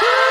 Woo!